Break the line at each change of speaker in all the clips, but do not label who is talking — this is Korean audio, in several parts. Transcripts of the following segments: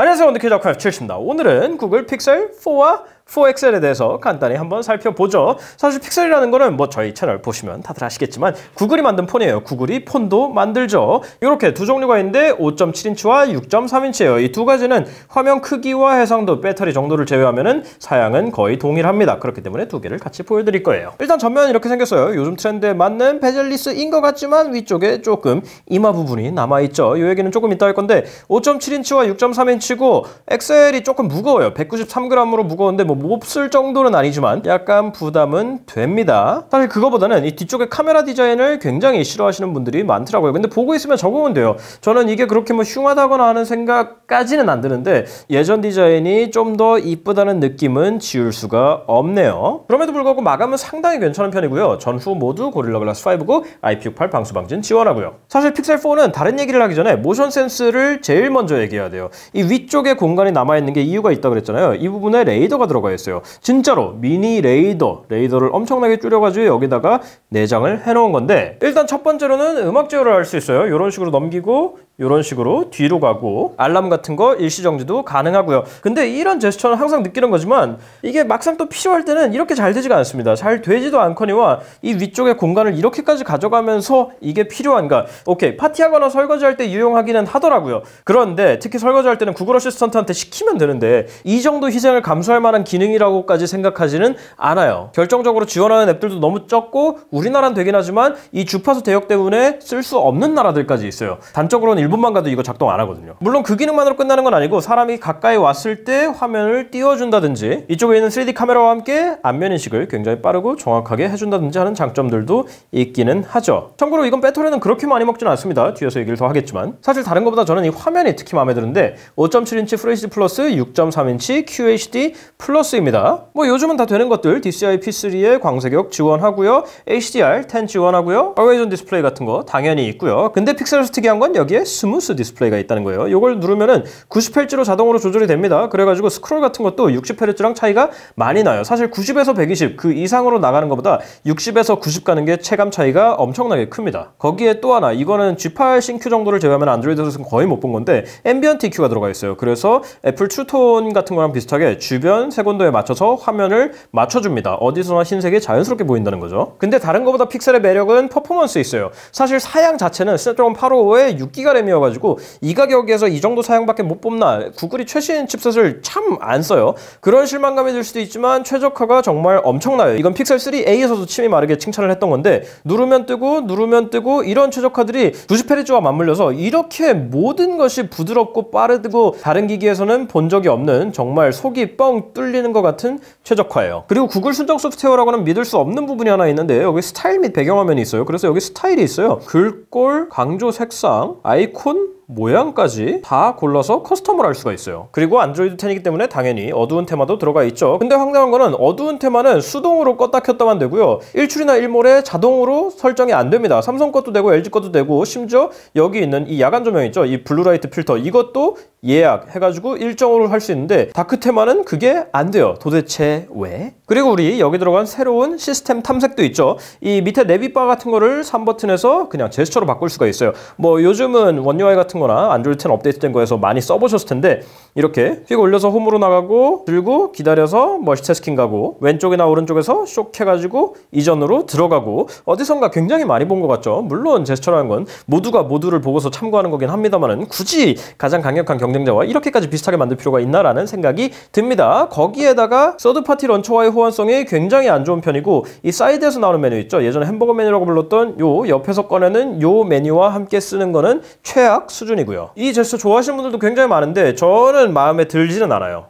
안녕하세요. 언더케이지 아카이브 7입니다. 오늘은 구글 픽셀 4와 4XL에 대해서 간단히 한번 살펴보죠. 사실 픽셀이라는 거는 뭐 저희 채널 보시면 다들 아시겠지만 구글이 만든 폰이에요. 구글이 폰도 만들죠. 이렇게 두 종류가 있는데 5.7인치와 6.3인치예요. 이 두 가지는 화면 크기와 해상도, 배터리 정도를 제외하면 사양은 거의 동일합니다. 그렇기 때문에 두 개를 같이 보여드릴 거예요. 일단 전면 이렇게 생겼어요. 요즘 트렌드에 맞는 bezel-less인 것 같지만 위쪽에 조금 이마 부분이 남아있죠. 이 얘기는 조금 이따 할 건데 5.7인치와 6.3인치고 XL이 조금 무거워요. 193g으로 무거운데 뭐 몹쓸 정도는 아니지만 약간 부담은 됩니다. 사실 그거보다는 이 뒤쪽에 카메라 디자인을 굉장히 싫어하시는 분들이 많더라고요. 근데 보고 있으면 적응은 돼요. 저는 이게 그렇게 뭐 흉하다거나 하는 생각까지는 안 드는데 예전 디자인이 좀 더 이쁘다는 느낌은 지울 수가 없네요. 그럼에도 불구하고 마감은 상당히 괜찮은 편이고요. 전후 모두 Gorilla Glass 5고 IP68 방수 방진 지원하고요. 사실 픽셀 4는 다른 얘기를 하기 전에 Motion Sense를 제일 먼저 얘기해야 돼요. 이 위쪽에 공간이 남아있는 게 이유가 있다고 그랬잖아요. 이 부분에 레이더가 들어가 있어요. 진짜로 미니 레이더, 레이더를 엄청나게 줄여가지고 여기다가 내장을 해놓은 건데 일단 첫 번째로는 음악 제어를 할 수 있어요. 이런 식으로 넘기고 이런 식으로 뒤로 가고 알람 같은 거 일시정지도 가능하고요. 근데 이런 제스처는 항상 느끼는 거지만 이게 막상 또 필요할 때는 이렇게 잘 되지가 않습니다. 잘 되지도 않거니와 이 위쪽에 공간을 이렇게까지 가져가면서 이게 필요한가 오케이 파티하거나 설거지할 때 유용하기는 하더라고요. 그런데 특히 설거지할 때는 구글 어시스턴트한테 시키면 되는데 이 정도 희생을 감수할 만한 기능 이라고까지 생각하지는 않아요. 결정적으로 지원하는 앱들도 너무 적고 우리나라는 되긴 하지만 이 주파수 대역 때문에 쓸 수 없는 나라들까지 있어요. 단적으로는 일본만 가도 이거 작동 안 하거든요. 물론 그 기능만으로 끝나는 건 아니고 사람이 가까이 왔을 때 화면을 띄워준다든지 이쪽에 있는 3D 카메라와 함께 안면 인식을 굉장히 빠르고 정확하게 해준다든지 하는 장점들도 있기는 하죠. 참고로 이건 배터리는 그렇게 많이 먹지는 않습니다. 뒤에서 얘기를 더 하겠지만 사실 다른 것보다 저는 이 화면이 특히 마음에 드는데 5.7인치 FHD plus 6.3인치 QHD plus 입니다. 뭐 요즘은 다 되는 것들 DCI P3에 광색역 지원하고요. HDR 10 지원하고요. Always on display 같은 거 당연히 있고요. 근데 픽셀에서 특이한 건 여기에 Smooth Display가 있다는 거예요. 이걸 누르면은 90Hz로 자동으로 조절이 됩니다. 그래가지고 스크롤 같은 것도 60Hz랑 차이가 많이 나요. 사실 90에서 120 그 이상으로 나가는 것보다 60에서 90 가는 게 체감 차이가 엄청나게 큽니다. 거기에 또 하나 이거는 G8 ThinQ 정도를 제외하면 안드로이드에서는 거의 못 본 건데 Ambient EQ가 들어가 있어요. 그래서 애플 True Tone 같은 거랑 비슷하게 주변 색온 도에 맞춰서 화면을 맞춰줍니다. 어디서나 흰색이 자연스럽게 보인다는 거죠. 근데 다른 것보다 픽셀의 매력은 퍼포먼스에 있어요. 사실 사양 자체는 스냅드래곤 855에 6기가 램이어가지고 이 가격에서 이 정도 사양밖에 못 뽑나 구글이 최신 칩셋을 참 안 써요. 그런 실망감이 들 수도 있지만 최적화가 정말 엄청나요. 이건 픽셀 3A에서도 침이 마르게 칭찬을 했던 건데 누르면 뜨고 누르면 뜨고 이런 최적화들이 90Hz와 맞물려서 이렇게 모든 것이 부드럽고 빠르고 다른 기기에서는 본 적이 없는 정말 속이 뻥 뚫리는 것 같은 최적화예요. 그리고 구글 순정 소프트웨어라고는 믿을 수 없는 부분이 하나 있는데 여기 스타일 및 배경화면이 있어요. 그래서 여기 스타일이 있어요. 글꼴, 강조 색상, 아이콘, 모양까지 다 골라서 custom을 할 수가 있어요. 그리고 안드로이드 10이기 때문에 당연히 어두운 테마도 들어가 있죠. 근데 황당한 거는 어두운 테마는 수동으로 껐다 켰다만 되고요. 일출이나 일몰에 자동으로 설정이 안 됩니다. 삼성 것도 되고 LG 것도 되고 심지어 여기 있는 이 야간 조명 있죠. 이 blue light 필터 이것도 예약 해가지고 일정으로 할 수 있는데 dark 테마는 그게 안 돼요. 도대체 왜? 그리고 우리 여기 들어간 새로운 시스템 탐색도 있죠. 이 밑에 navi bar 같은 거를 3버튼에서 그냥 제스처로 바꿀 수가 있어요. 뭐 요즘은 One UI 같은 거나 안드로이드 10 업데이트된 거에서 많이 써보셨을 텐데 이렇게 휙 올려서 홈으로 나가고 들고 기다려서 머시테스킹 가고 왼쪽이나 오른쪽에서 쇽 해가지고 이전으로 들어가고 어디선가 굉장히 많이 본 것 같죠. 물론 제스처라는 건 모두가 모두를 보고서 참고하는 거긴 합니다만은 굳이 가장 강력한 경 쟁자와 이렇게까지 비슷하게 만들 필요가 있나라는 생각이 듭니다. 거기에다가 third-party launcher와의 호환성이 굉장히 안 좋은 편이고 이 사이드에서 나오는 메뉴 있죠. 예전에 햄버거 메뉴라고 불렀던 요 옆에서 꺼내는 요 메뉴와 함께 쓰는 거는 최악 수준이고요. 이 제스처 좋아하시는 분들도 굉장히 많은데 저는 마음에 들지는 않아요.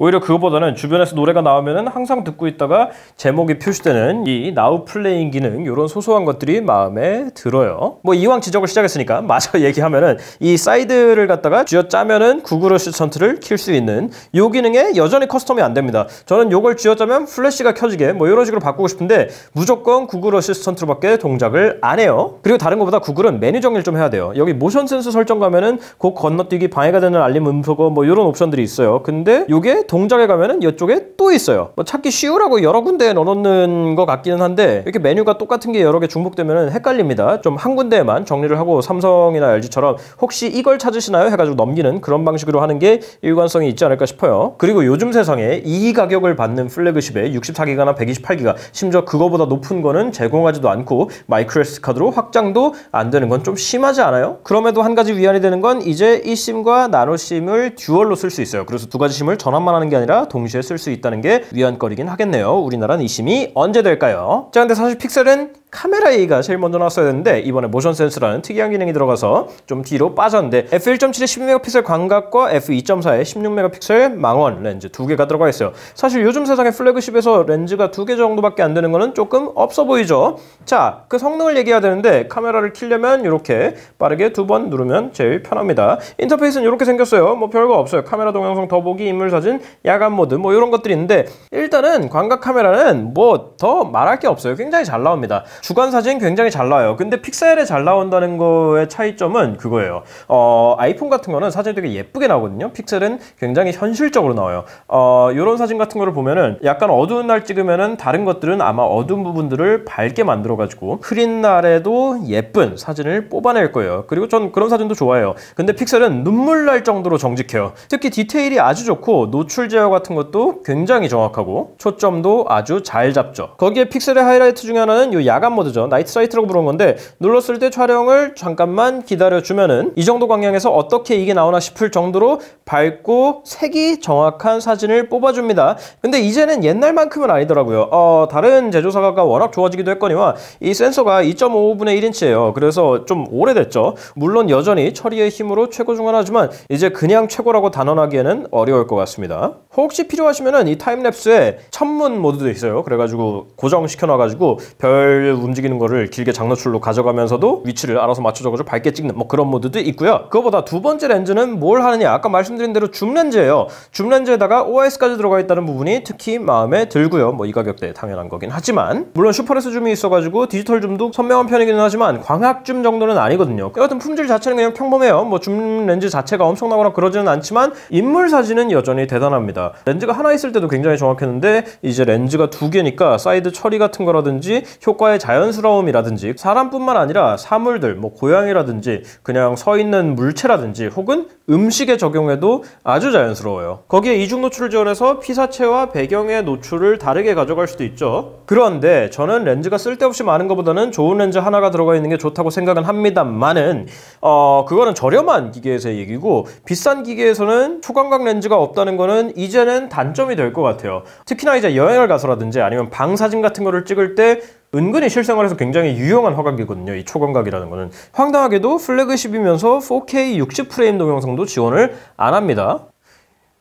오히려 그거보다는 주변에서 노래가 나오면은 항상 듣고 있다가 제목이 표시되는 이 Now Playing 기능 이런 소소한 것들이 마음에 들어요. 뭐 이왕 지적을 시작했으니까 마저 얘기하면은 이 사이드를 갖다가 쥐어짜면은 구글 어시스턴트를 킬 수 있는 이 기능에 여전히 custom이 안 됩니다. 저는 이걸 쥐어짜면 플래시가 켜지게 뭐 이런 식으로 바꾸고 싶은데 무조건 구글 어시스턴트로밖에 동작을 안 해요. 그리고 다른 것보다 구글은 메뉴 정리를 좀 해야 돼요. 여기 모션 센서 설정 가면은 곡 건너뛰기 방해가 되는 알림 음소거 뭐 이런 옵션들이 있어요. 근데 이게 동작에 가면은 이쪽에 또 있어요. 뭐 찾기 쉬우라고 여러 군데에 넣어놓는 것 같기는 한데 이렇게 메뉴가 똑같은 게 여러 개 중복되면은 헷갈립니다. 좀 한 군데에만 정리를 하고 삼성이나 LG처럼 혹시 이걸 찾으시나요? 해가지고 넘기는 그런 방식으로 하는 게 일관성이 있지 않을까 싶어요. 그리고 요즘 세상에 이 가격을 받는 플래그십에 64기가나 128기가 심지어 그거보다 높은 거는 제공하지도 않고 마이크로 SD 카드로 확장도 안 되는 건 좀 심하지 않아요? 그럼에도 한 가지 위안이 되는 건 이제 eSIM과 나노심을 듀얼로 쓸 수 있어요. 그래서 두 가지 심을 전환만 하는 게 아니라 동시에 쓸 수 있다는 게 위안거리긴 하겠네요. 우리나라는 eSIM이 언제 될까요? 자, 근데 사실 픽셀은 카메라 얘기가 제일 먼저 나왔어야 되는데 이번에 Motion Sense라는 특이한 기능이 들어가서 좀 뒤로 빠졌는데 f1.7의 12메가픽셀 광각과 f2.4의 16메가픽셀 망원 렌즈 두 개가 들어가 있어요. 사실 요즘 세상에 플래그십에서 렌즈가 두 개 정도밖에 안 되는 거는 조금 없어 보이죠. 자, 그 성능을 얘기해야 되는데 카메라를 켜려면 이렇게 빠르게 두 번 누르면 제일 편합니다. 인터페이스는 이렇게 생겼어요. 뭐 별거 없어요. 카메라 동영상 더보기, 인물 사진, 야간 모드 뭐 이런 것들이 있는데 일단은 광각 카메라는 뭐 더 말할 게 없어요. 굉장히 잘 나옵니다. 주간 사진 굉장히 잘 나와요. 근데 픽셀에 잘 나온다는 거의 차이점은 그거예요. 어, 아이폰 같은 거는 사진이 되게 예쁘게 나오거든요. 픽셀은 굉장히 현실적으로 나와요. 어, 이런 사진 같은 거를 보면은 약간 어두운 날 찍으면은 다른 것들은 아마 어두운 부분들을 밝게 만들어가지고 흐린 날에도 예쁜 사진을 뽑아낼 거예요. 그리고 전 그런 사진도 좋아해요. 근데 픽셀은 눈물 날 정도로 정직해요. 특히 디테일이 아주 좋고 노출 제어 같은 것도 굉장히 정확하고 초점도 아주 잘 잡죠. 거기에 픽셀의 하이라이트 중에 하나는 이 야간 모드죠. Night Sight라고 부르는 건데 눌렀을 때 촬영을 잠깐만 기다려주면은 이 정도 광량에서 어떻게 이게 나오나 싶을 정도로 밝고 색이 정확한 사진을 뽑아줍니다. 근데 이제는 옛날만큼은 아니더라고요. 어, 다른 제조사가 워낙 좋아지기도 했거니와 이 센서가 2.5분의 1인치예요. 그래서 좀 오래됐죠. 물론 여전히 처리의 힘으로 최고 중 하나지만 이제 그냥 최고라고 단언하기에는 어려울 것 같습니다. 혹시 필요하시면은 이 타임랩스에 천문 모드도 있어요. 그래가지고 고정시켜놔가지고 별 움직이는 거를 길게 장노출로 가져가면서도 위치를 알아서 맞춰줘가지고 밝게 찍는 뭐 그런 모드도 있고요. 그거보다 두 번째 렌즈는 뭘 하느냐? 아까 말씀드린 대로 줌 렌즈예요. 줌 렌즈에다가 OIS까지 들어가 있다는 부분이 특히 마음에 들고요. 뭐 이 가격대에 당연한 거긴 하지만 물론 Super Res Zoom이 있어가지고 디지털 줌도 선명한 편이기는 하지만 광학 줌 정도는 아니거든요. 여하튼 품질 자체는 그냥 평범해요. 뭐 줌 렌즈 자체가 엄청나거나 그러지는 않지만 인물 사진은 여전히 대단합니다. 렌즈가 하나 있을 때도 굉장히 정확했는데 이제 렌즈가 두 개니까 사이드 처리 같은 거라든지 효과의 자연스러움이라든지 사람뿐만 아니라 사물들 뭐 고양이라든지 그냥 서 있는 물체라든지 혹은 음식에 적용해도 아주 자연스러워요. 거기에 이중 노출을 지원해서 피사체와 배경의 노출을 다르게 가져갈 수도 있죠. 그런데 저는 렌즈가 쓸데없이 많은 것보다는 좋은 렌즈 하나가 들어가 있는 게 좋다고 생각은 합니다만은 어 그거는 저렴한 기계에서의 얘기고 비싼 기계에서는 초광각 렌즈가 없다는 거는 이제는 단점이 될 것 같아요. 특히나 이제 여행을 가서라든지 아니면 방 사진 같은 거를 찍을 때 은근히 실생활에서 굉장히 유용한 화각이거든요. 이 초광각이라는 거는. 황당하게도 플래그십이면서 4K 60프레임 동영상도 지원을 안 합니다.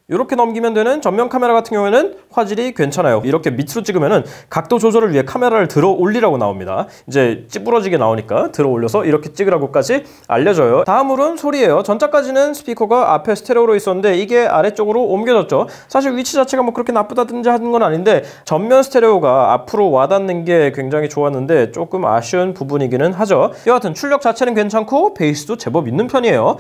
이렇게 넘기면 되는 전면 카메라 같은 경우에는 화질이 괜찮아요. 이렇게 밑으로 찍으면은 각도 조절을 위해 카메라를 들어 올리라고 나옵니다. 이제 찌부러지게 나오니까 들어 올려서 이렇게 찍으라고까지 알려줘요. 다음으로는 소리예요. 전자까지는 스피커가 앞에 스테레오로 있었는데 이게 아래쪽으로 옮겨졌죠. 사실 위치 자체가 뭐 그렇게 나쁘다든지 하는 건 아닌데 전면 스테레오가 앞으로 와닿는 게 굉장히 좋았는데 조금 아쉬운 부분이기는 하죠. 여하튼 출력 자체는 괜찮고 베이스도 제법 있는 편이에요.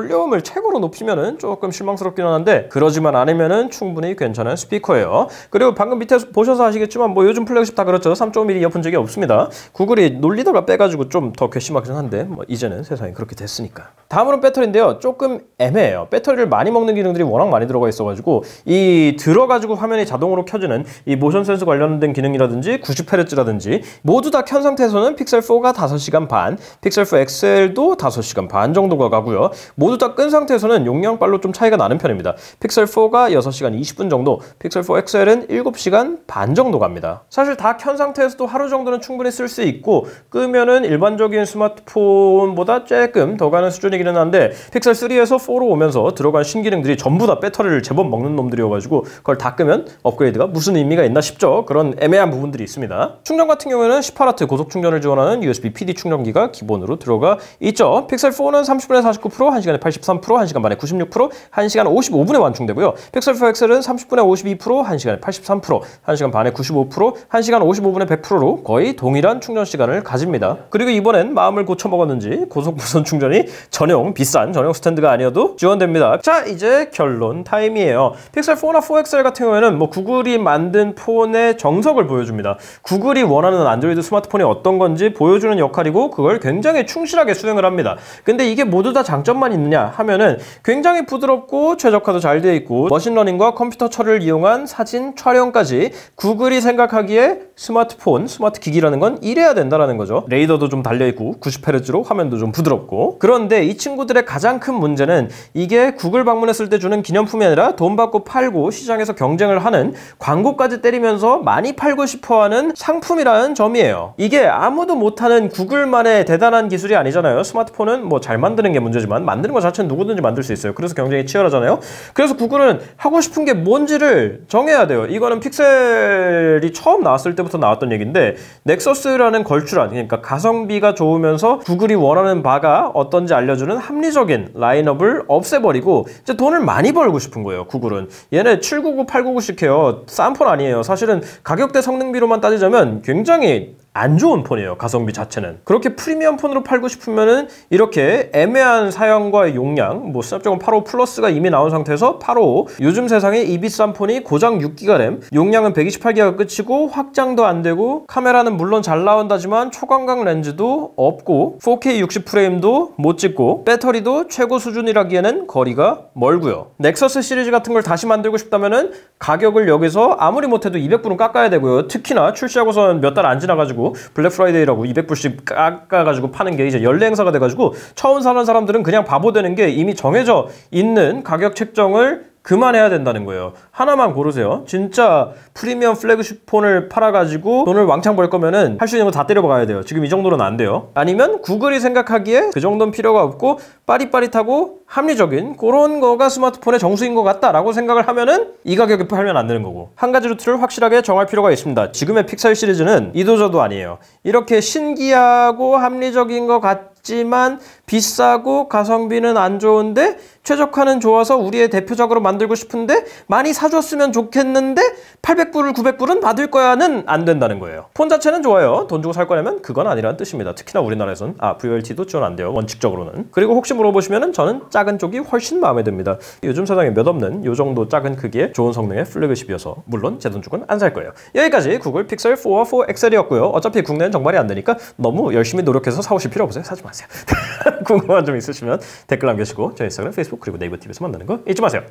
볼륨을 최고로 높이면은 조금 실망스럽긴 한데 그러지만 않으면은 충분히 괜찮은 스피커예요. 그리고 방금 밑에 보셔서 아시겠지만 뭐 요즘 플래그십 다 그렇죠. 3.5mm 이어폰 잭이 없습니다. 구글이 놀리다가 빼가지고 좀 더 괘씸하긴 한데 뭐 이제는 세상이 그렇게 됐으니까. 다음으로는 배터리인데요. 조금 애매해요. 배터리를 많이 먹는 기능들이 워낙 많이 들어가 있어가지고 이 들어가지고 화면이 자동으로 켜지는 이 Motion Sense 관련된 기능이라든지 90Hz라든지 모두 다 켠 상태에서는 픽셀 4가 5시간 반, 픽셀 4 XL도 5시간 반 정도가 가고요. 모두 다 끈 상태에서는 용량빨로 좀 차이가 나는 편입니다. 픽셀 4가 6시간 20분 정도, 픽셀 4 XL은 7시간 반 정도 갑니다. 사실 다 켠 상태에서도 하루 정도는 충분히 쓸 수 있고 끄면은 일반적인 스마트폰보다 조금 더 가는 수준이기는 한데 픽셀 3에서 4로 오면서 들어간 신기능들이 전부 다 배터리를 제법 먹는 놈들이어가지고 그걸 다 끄면 업그레이드가 무슨 의미가 있나 싶죠. 그런 애매한 부분들이 있습니다. 충전 같은 경우에는 18W 고속 충전을 지원하는 USB PD 충전기가 기본으로 들어가 있죠. 픽셀 4는 30분에서 49%, 1시간에 1 시간에 83%, 1시간 반에 96%, 1시간 55분에 완충되고요. 픽셀 4XL은 30분에 52%, 1시간에 83%, 1시간 반에 95%, 1시간 55분에 100%로 거의 동일한 충전 시간을 가집니다. 그리고 이번엔 마음을 고쳐 먹었는지 고속 무선 충전이 전용 비싼 전용 스탠드가 아니어도 지원됩니다. 자, 이제 결론 타임이에요. 픽셀 4나 4XL 같은 경우에는 뭐 구글이 만든 폰의 정석을 보여줍니다. 구글이 원하는 안드로이드 스마트폰이 어떤 건지 보여주는 역할이고 그걸 굉장히 충실하게 수행을 합니다. 근데 이게 모두 다 장점만 있느냐 하면은 굉장히 부드럽고 최적화도 잘 되어 있고 머신러닝과 컴퓨터 처리를 이용한 사진 촬영까지 구글이 생각하기에 스마트폰, 스마트 기기라는 건 이래야 된다라는 거죠. 레이더도 좀 달려있고 90Hz로 화면도 좀 부드럽고 그런데 이 친구들의 가장 큰 문제는 이게 구글 방문했을 때 주는 기념품이 아니라 돈 받고 팔고 시장에서 경쟁을 하는 광고까지 때리면서 많이 팔고 싶어하는 상품이라는 점이에요. 이게 아무도 못하는 구글만의 대단한 기술이 아니잖아요. 스마트폰은 뭐 잘 만드는 게 문제지만 만드는 것 자체는 누구든지 만들 수 있어요. 그래서 경쟁이 치열하잖아요. 그래서 구글은 하고 싶은 게 뭔지를 정해야 돼요. 이거는 픽셀이 처음 나왔을 때부터 나왔던 얘기인데 넥서스라는 걸출한 그러니까 가성비가 좋으면서 구글이 원하는 바가 어떤지 알려주는 합리적인 라인업을 없애버리고 이제 돈을 많이 벌고 싶은 거예요. 구글은 얘네 799, 899씩 해요. 싼 폰 아니에요. 사실은 가격대 성능비로만 따지자면 굉장히 안 좋은 폰이에요. 가성비 자체는. 그렇게 프리미엄 폰으로 팔고 싶으면은 이렇게 애매한 사양과 용량, 뭐 스냅드래곤 855 플러스가 이미 나온 상태에서 855 요즘 세상에 이 비싼 폰이 고작 6기가 램, 용량은 128기가 끝이고 확장도 안 되고 카메라는 물론 잘 나온다지만 초광각 렌즈도 없고 4K 60 프레임도 못 찍고 배터리도 최고 수준이라기에는 거리가 멀고요. 넥서스 시리즈 같은 걸 다시 만들고 싶다면은 가격을 여기서 아무리 못해도 200불은 깎아야 되고요. 특히나 출시하고선 몇 달 안 지나가지고 블랙 프라이데이라고 200불씩 깎아가지고 파는 게 이제 연례 행사가 돼가지고 처음 사는 사람들은 그냥 바보 되는 게 이미 정해져 있는 가격 책정을 그만해야 된다는 거예요. 하나만 고르세요. 진짜 프리미엄 플래그십 폰을 팔아가지고 돈을 왕창 벌 거면은 할 수 있는 거 다 때려박아야 돼요. 지금 이 정도로는 안 돼요. 아니면 구글이 생각하기에 그 정도는 필요가 없고 빠릿빠릿하고 합리적인 그런 거가 스마트폰의 정수인 것 같다라고 생각을 하면은 이 가격에 팔면 안 되는 거고 한 가지 루트를 확실하게 정할 필요가 있습니다. 지금의 픽셀 시리즈는 이도저도 아니에요. 이렇게 신기하고 합리적인 것 같지만 비싸고 가성비는 안 좋은데 최적화는 좋아서 우리의 대표적으로 만들고 싶은데 많이 사줬으면 좋겠는데 800불을 900불은 받을 거야는 안 된다는 거예요. 폰 자체는 좋아요. 돈 주고 살 거냐면 그건 아니라는 뜻입니다. 특히나 우리나라에선 아 VLT도 지원 안 돼요. 원칙적으로는. 그리고 혹시 물어보시면은 저는 작은 쪽이 훨씬 마음에 듭니다. 요즘 세상에 몇 없는 요 정도 작은 크기의 좋은 성능의 플래그십이어서 물론 제 돈 주고는 안 살 거예요. 여기까지 구글 픽셀 4와 4 엑셀이었고요. 어차피 국내는 정발이 안 되니까 너무 열심히 노력해서 사오실 필요 없어요. 사지 마세요. 궁금한 점 있으시면 댓글 남겨주시고 저희 인스타그램, 페이스북 그리고 네이버 TV에서 만나는 거 잊지 마세요.